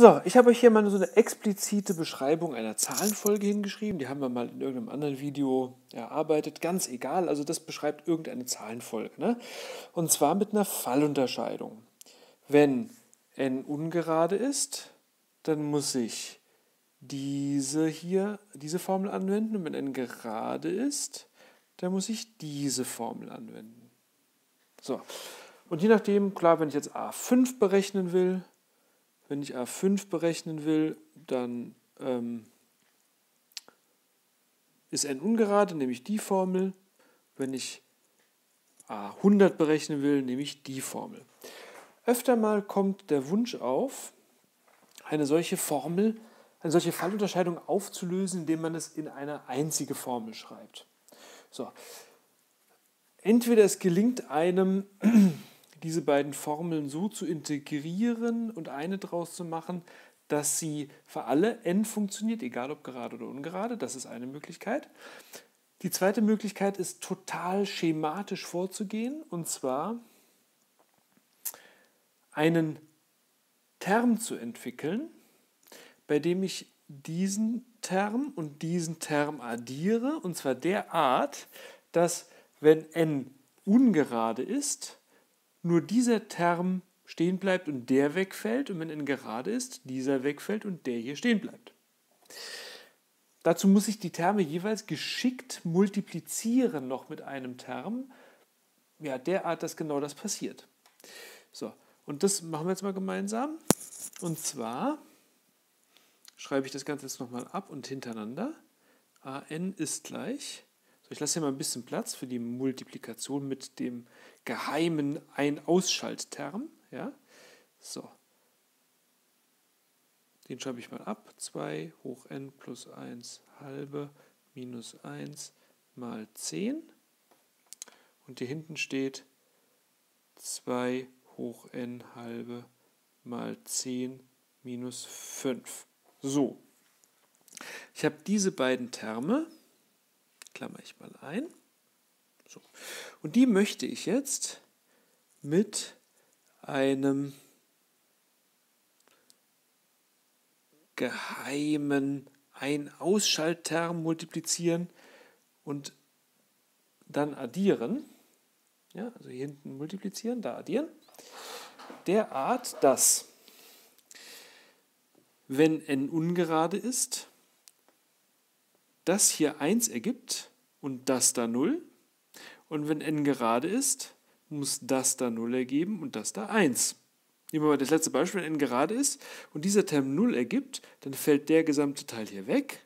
So, ich habe euch hier mal so eine explizite Beschreibung einer Zahlenfolge hingeschrieben. Die haben wir mal in irgendeinem anderen Video erarbeitet. Ganz egal, also das beschreibt irgendeine Zahlenfolge. Ne? Und zwar mit einer Fallunterscheidung. Wenn n ungerade ist, dann muss ich diese hier, diese Formel anwenden. Und wenn n gerade ist, dann muss ich diese Formel anwenden. So, und je nachdem, klar, wenn ich jetzt a5 berechnen will, wenn ich A5 berechnen will, dann ähm, ist n ungerade, nehme ich die Formel. Wenn ich A100 berechnen will, nehme ich die Formel. Öfter mal kommt der Wunsch auf, eine solche Formel, eine solche Fallunterscheidung aufzulösen, indem man es in eine einzige Formel schreibt. So. Entweder es gelingt einem, diese beiden Formeln so zu integrieren und eine daraus zu machen, dass sie für alle n funktioniert, egal ob gerade oder ungerade. Das ist eine Möglichkeit. Die zweite Möglichkeit ist total schematisch vorzugehen und zwar einen Term zu entwickeln, bei dem ich diesen Term und diesen Term addiere und zwar derart, dass wenn n ungerade ist, nur dieser Term stehen bleibt und der wegfällt und wenn n gerade ist, dieser wegfällt und der hier stehen bleibt. Dazu muss ich die Terme jeweils geschickt multiplizieren noch mit einem Term, ja, derart, dass genau das passiert. So, und das machen wir jetzt mal gemeinsam. Und zwar schreibe ich das Ganze jetzt nochmal ab und hintereinander. an ist gleich ich lasse hier mal ein bisschen Platz für die Multiplikation mit dem geheimen Ein-Ausschaltterm. Ja? So. Den schreibe ich mal ab. 2 hoch n plus 1 halbe minus 1 mal 10. Und hier hinten steht 2 hoch n halbe mal 10 minus 5. So. Ich habe diese beiden Terme klammer ich mal ein. So. Und die möchte ich jetzt mit einem geheimen Ein-Ausschaltterm multiplizieren und dann addieren. Ja, also hier hinten multiplizieren, da addieren. Derart, dass wenn n ungerade ist, das hier 1 ergibt und das da 0. Und wenn n gerade ist, muss das da 0 ergeben und das da 1. Nehmen wir mal das letzte Beispiel, wenn n gerade ist und dieser Term 0 ergibt, dann fällt der gesamte Teil hier weg.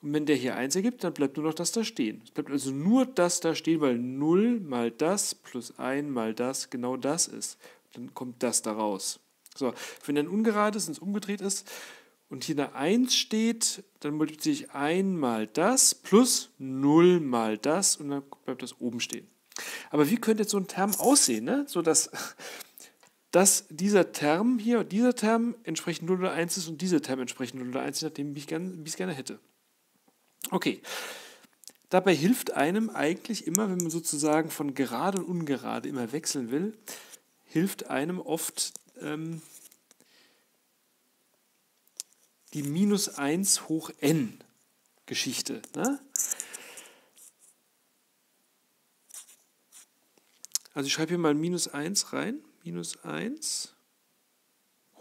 Und wenn der hier 1 ergibt, dann bleibt nur noch das da stehen. Es bleibt also nur das da stehen, weil 0 mal das plus 1 mal das genau das ist. Dann kommt das da raus. So, wenn n ungerade ist und es umgedreht ist, und hier eine 1 steht, dann multipliziere ich 1 mal das plus 0 mal das und dann bleibt das oben stehen. Aber wie könnte jetzt so ein Term aussehen, ne? so dass, dieser Term hier, dieser Term entsprechend 0 oder 1 ist und dieser Term entsprechend 0 oder 1, je nachdem, wie ich es gerne hätte. Okay. Dabei hilft einem eigentlich immer, wenn man sozusagen von gerade und ungerade immer wechseln will, hilft einem oft ähm, die minus 1 hoch n Geschichte. Ne? Also ich schreibe hier mal minus 1 rein. Minus 1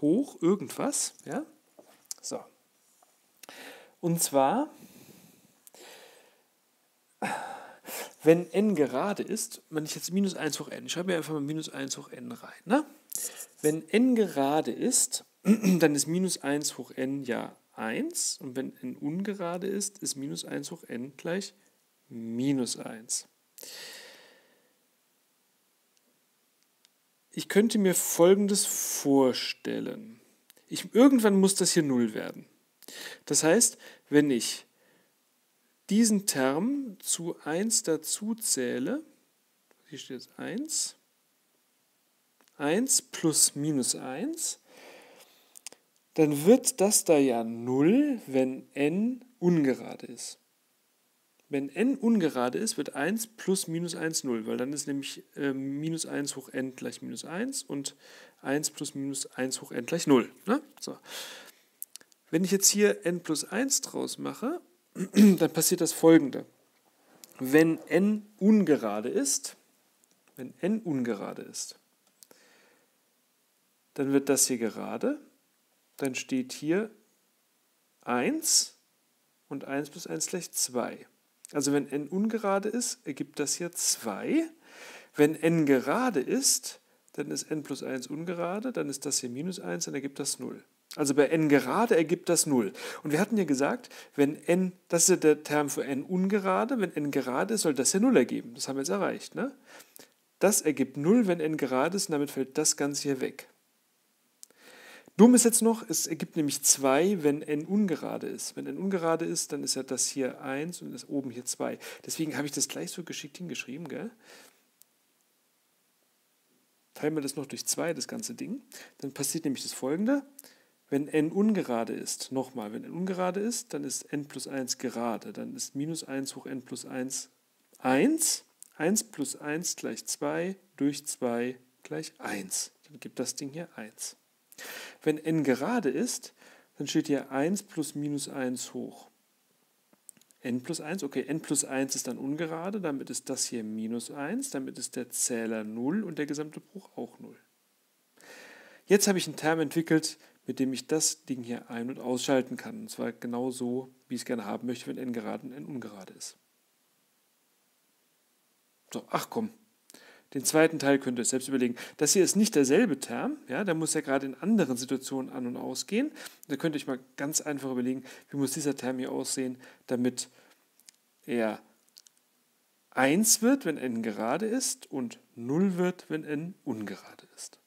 hoch irgendwas. Ja? So. Und zwar, wenn n gerade ist, wenn ich jetzt minus 1 hoch n, ich schreibe mir einfach mal minus 1 hoch n rein. Ne? Wenn n gerade ist, dann ist minus 1 hoch n ja 1 und wenn n ungerade ist, ist minus 1 hoch n gleich minus 1. Ich könnte mir Folgendes vorstellen. Ich, irgendwann muss das hier 0 werden. Das heißt, wenn ich diesen Term zu 1 dazu zähle, hier steht jetzt 1, 1 plus minus 1, dann wird das da ja 0, wenn n ungerade ist. Wenn n ungerade ist, wird 1 plus minus 1 0, weil dann ist nämlich äh, minus 1 hoch n gleich minus 1 und 1 plus minus 1 hoch n gleich 0. Ne? So. Wenn ich jetzt hier n plus 1 draus mache, dann passiert das folgende. Wenn n ungerade ist, wenn n ungerade ist, dann wird das hier gerade, dann steht hier 1 und 1 plus 1 gleich 2. Also wenn n ungerade ist, ergibt das hier 2. Wenn n gerade ist, dann ist n plus 1 ungerade, dann ist das hier minus 1, dann ergibt das 0. Also bei n gerade ergibt das 0. Und wir hatten ja gesagt, wenn n, das ist ja der Term für n ungerade, wenn n gerade ist, soll das ja 0 ergeben. Das haben wir jetzt erreicht. Ne? Das ergibt 0, wenn n gerade ist, und damit fällt das Ganze hier weg. Dumm ist jetzt noch, es ergibt nämlich 2, wenn n ungerade ist. Wenn n ungerade ist, dann ist ja das hier 1 und das oben hier 2. Deswegen habe ich das gleich so geschickt hingeschrieben. Gell? Teilen wir das noch durch 2, das ganze Ding. Dann passiert nämlich das folgende. Wenn n ungerade ist, nochmal, wenn n ungerade ist, dann ist n plus 1 gerade. Dann ist minus 1 hoch n plus 1 1. 1 plus 1 gleich 2 durch 2 gleich 1. Dann gibt das Ding hier 1. Wenn n gerade ist, dann steht hier 1 plus minus 1 hoch. n plus 1, okay, n plus 1 ist dann ungerade, damit ist das hier minus 1, damit ist der Zähler 0 und der gesamte Bruch auch 0. Jetzt habe ich einen Term entwickelt, mit dem ich das Ding hier ein- und ausschalten kann. Und zwar genau so, wie ich es gerne haben möchte, wenn n gerade und n ungerade ist. So, ach komm, den zweiten Teil könnt ihr euch selbst überlegen. Das hier ist nicht derselbe Term, ja, der muss ja gerade in anderen Situationen an- und ausgehen. Da könnt ihr euch mal ganz einfach überlegen, wie muss dieser Term hier aussehen, damit er 1 wird, wenn n gerade ist und 0 wird, wenn n ungerade ist.